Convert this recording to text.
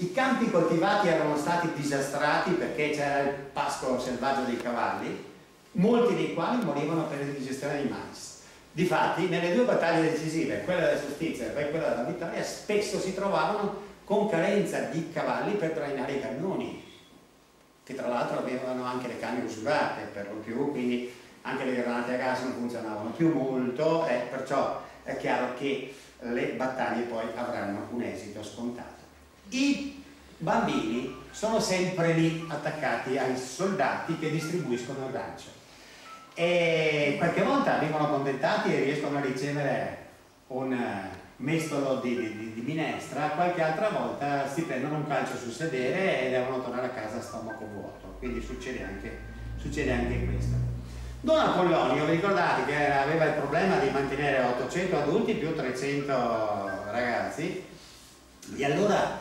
I campi coltivati erano stati disastrati perché c'era il pascolo selvaggio dei cavalli, molti dei quali morivano per indigestione di mais. Difatti, nelle due battaglie decisive, quella della giustizia e quella della vittoria, spesso si trovavano con carenza di cavalli per trainare i cannoni, che tra l'altro avevano anche le canne usurate per lo più, quindi anche le granate a gas non funzionavano più molto, e perciò è chiaro che le battaglie poi avranno un esito scontato. I bambini sono sempre lì attaccati ai soldati che distribuiscono il rancio e qualche volta vengono contentati e riescono a ricevere un eh, mestolo di, di, di, minestra, qualche altra volta si prendono un calcio sul sedere e devono tornare a casa a stomaco vuoto, quindi succede anche, succede anche questo. Don Apollonio, vi ricordate che aveva il problema di mantenere 800 adulti più 300 ragazzi? E allora